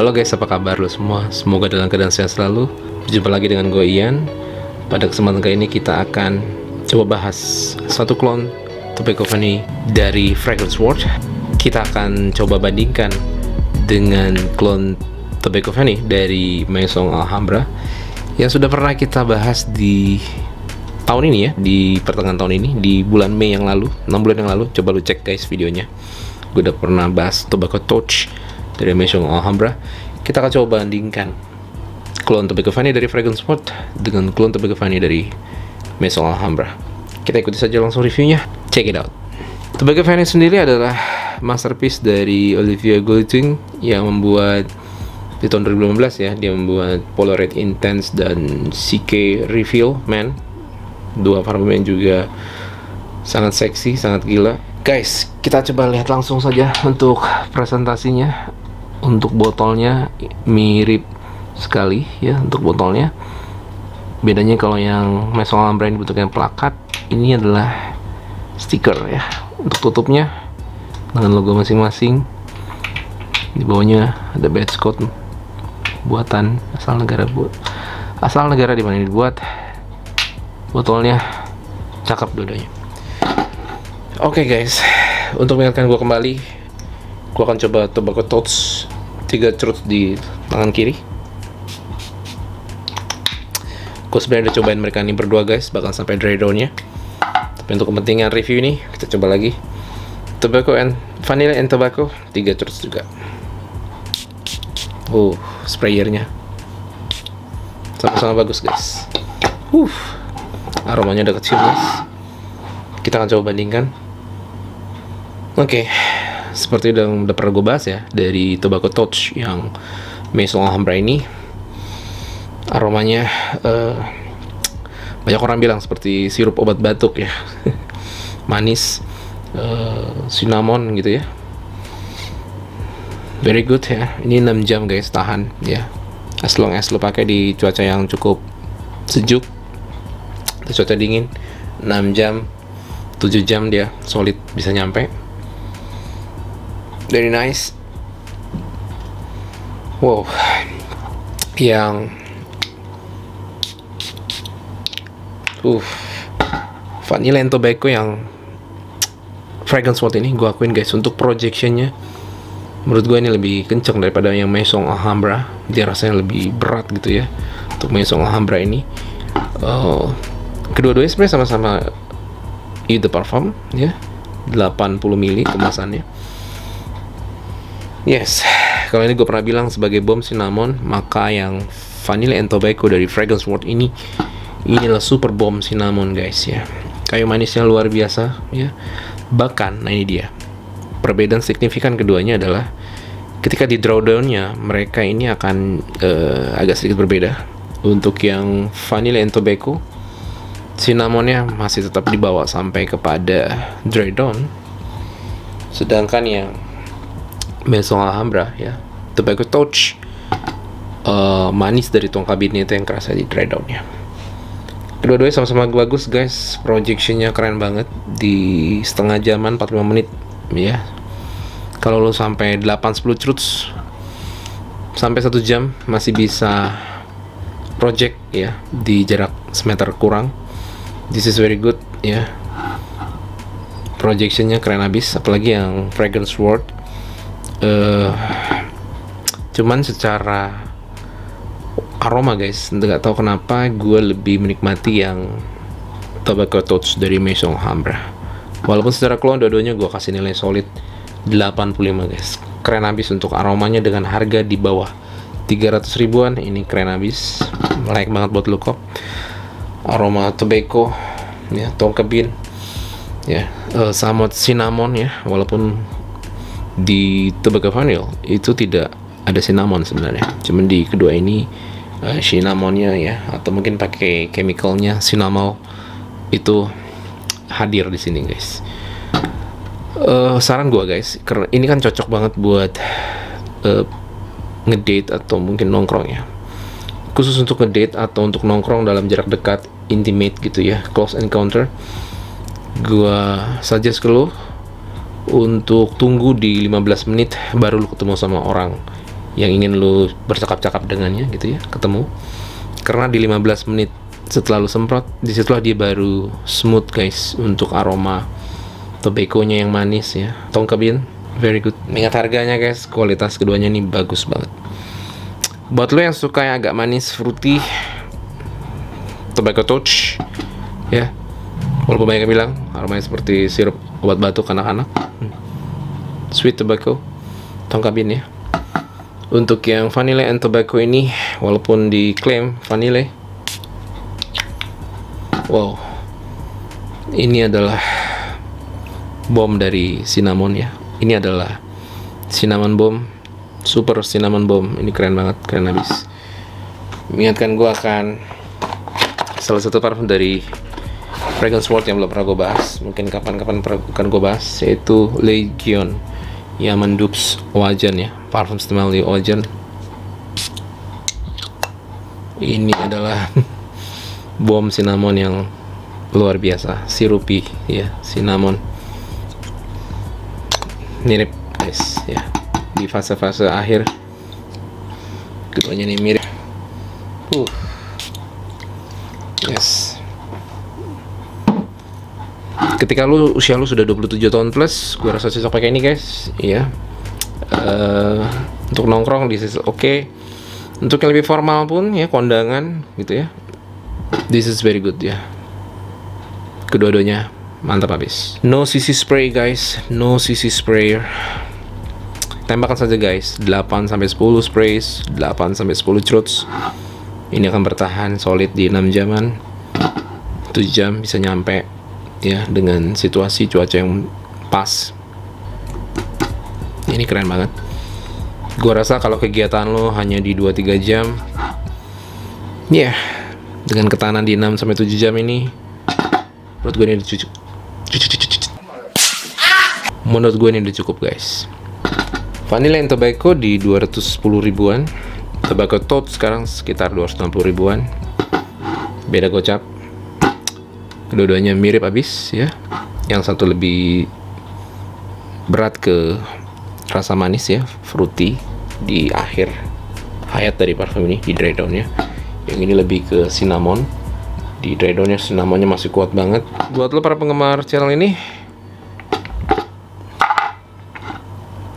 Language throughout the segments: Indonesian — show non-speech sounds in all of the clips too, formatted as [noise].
Halo guys, apa kabar lo semua? Semoga dalam keadaan sehat selalu. Berjumpa lagi dengan gue Ian. Pada kesempatan kali ini kita akan coba bahas satu klon Tobacco Fanny dari Fragrance World. Kita akan coba bandingkan dengan klon Tobacco Fanny dari Maison Alhambra yang sudah pernah kita bahas di tahun ini ya, di pertengahan tahun ini, di bulan Mei yang lalu, 6 bulan yang lalu. Coba lu cek guys videonya. Gue udah pernah bahas Tobacco Touch dari Maison Alhambra kita akan coba bandingkan klon Tobacco Fanny dari Fragrance Spot dengan klon Tobacco Fanny dari Maison Alhambra kita ikuti saja langsung reviewnya. Check it out. Tobacco Fanny sendiri adalah masterpiece dari Olivia Goulding yang membuat di tahun 2015 ya dia membuat Polaroid Intense dan CK Reveal Man. Dua parfum yang juga sangat seksi sangat gila. Guys kita coba lihat langsung saja untuk presentasinya untuk botolnya mirip sekali ya untuk botolnya. Bedanya kalau yang Maison ini bentuknya plakat ini adalah stiker ya untuk tutupnya dengan logo masing-masing. Di bawahnya ada badge code buatan asal negara buat asal negara di mana dibuat. Botolnya cakep dua-duanya oke okay guys untuk mengingatkan gue kembali gue akan coba tobacco touch tiga cerut di tangan kiri. Gue sebenarnya udah cobain mereka ini berdua guys. Bakal sampai dry downnya. Tapi untuk kepentingan review ini kita coba lagi. Tobacco and vanilla and tobacco. Tiga cerut juga. Uh sprayernya. Sama-sama bagus guys. Uh aromanya udah kecium guys. Kita akan coba bandingkan. Oke. okay seperti udah, udah pernah gue bahas ya dari Tobacco Touch yang Maison Alhambra ini aromanya uh, banyak orang bilang seperti sirup obat batuk ya [laughs] manis uh, cinnamon gitu ya. Very good ya ini 6 jam guys tahan ya as long as lo pakai di cuaca yang cukup sejuk cuaca dingin 6 jam 7 jam dia solid bisa nyampe very nice. Wow. Yang uh vanilla and tobacco yang fragrance world ini gue akuin guys. Untuk projectionnya menurut gue ini lebih kenceng daripada yang Maison Alhambra. Dia rasanya lebih berat gitu ya untuk Maison Alhambra ini. Uh, kedua-duanya sebenarnya sama-sama Eau de Parfum ya. 80 mili kemasannya Yes, kalau ini gue pernah bilang sebagai bom cinnamon, maka yang vanilla and tobacco dari Fragrance World ini inilah super bom cinnamon guys ya. Kayu manisnya luar biasa ya. Bahkan, nah ini dia. Perbedaan signifikan keduanya adalah ketika di drawdownnya mereka ini akan uh, agak sedikit berbeda. Untuk yang vanilla and tobacco, cinnamonnya masih tetap dibawa sampai kepada dry down. Sedangkan yang Maison Alhambra ya. Tobacco touch uh, manis dari tuang kabinnya itu yang kerasa di dry downnya. Kedua-duanya sama-sama bagus guys. Projectionnya keren banget. Di setengah jaman 45 menit ya. Kalau lo sampai 8-10 truths sampai satu jam masih bisa project ya di jarak semeter kurang. This is very good ya. Projectionnya keren habis apalagi yang fragrance world uh, cuman secara aroma guys. Nggak tahu kenapa gue lebih menikmati yang tobacco touch dari Maison Alhambra walaupun secara klon dua-duanya gue kasih nilai solid 85 guys. Keren habis untuk aromanya dengan harga di bawah 300 ribuan. Ini keren habis. Like banget buat lo kok. Aroma tobacco ya tongka bean ya. Uh, sama cinnamon ya. Walaupun di tobacco vanilla itu tidak ada cinnamon sebenarnya. Cuman di kedua ini uh, cinnamonnya ya atau mungkin pakai chemicalnya cinnamon itu hadir di sini guys. Uh, saran gua guys karena ini kan cocok banget buat uh, ngedate atau mungkin nongkrong ya. Khusus untuk ngedate atau untuk nongkrong dalam jarak dekat intimate gitu ya close encounter gua suggest ke lo untuk tunggu di 15 menit baru lu ketemu sama orang yang ingin lu bercakap-cakap dengannya gitu ya ketemu. Karena di 15 menit setelah lu semprot di situlah dia baru smooth guys untuk aroma tobacco-nya yang manis ya. Tongkabin very good. Ingat harganya guys kualitas keduanya ini bagus banget. Buat lo yang suka yang agak manis fruity tobacco touch ya walaupun banyak yang bilang aromanya seperti sirup obat batuk anak-anak. Hmm. sweet tobacco tongkabin ya. Untuk yang vanilla and tobacco ini walaupun diklaim vanilla wow. Ini adalah bom dari cinnamon ya. Ini adalah cinnamon bomb super cinnamon bomb ini keren banget keren habis. Mengingatkan gue akan salah satu parfum dari fragrance world yang belum pernah gue bahas. Mungkin kapan-kapan akan gue bahas yaitu Legion. Yaman Dupes Wajan ya. Parfum Stemali Wajan. Ini adalah [laughs] bom cinnamon yang luar biasa. Sirupi ya cinnamon. Mirip guys ya. Di fase-fase akhir keduanya ini mirip. Uh yes ketika lu usia lu sudah 27 tahun plus gua rasa cocok pakai ini guys. Ya uh, untuk nongkrong sisi oke. Okay. untuk yang lebih formal pun ya kondangan gitu ya. This is very good ya. Kedua-duanya mantap habis. No CC spray guys. No CC sprayer tembakan saja guys. 8 sampai 10 sprays 8 sampai 10 shots ini akan bertahan solid di 6 jaman. 7 jam bisa nyampe ya dengan situasi cuaca yang pas. Ini keren banget. Gua rasa kalau kegiatan lo hanya di 2-3 jam ya yeah, dengan ketahanan di 6 sampai 7 jam ini menurut gue ini udah cukup menurut gue ini udah cukup guys. Vanilla and tobacco di 210 ribuan. Tobacco tot sekarang sekitar 260 ribuan. Beda gocap kedua-duanya mirip abis ya. Yang satu lebih berat ke rasa manis ya fruity di akhir hayat dari parfum ini di dry down ya yang ini lebih ke cinnamon. Di dry downnya cinnamonnya masih kuat banget. Buat lo para penggemar channel ini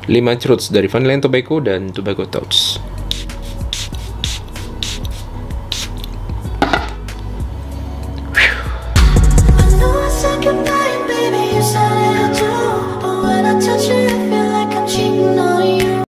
5 ceruts dari Vanilla Tobacco dan Tobacco Touch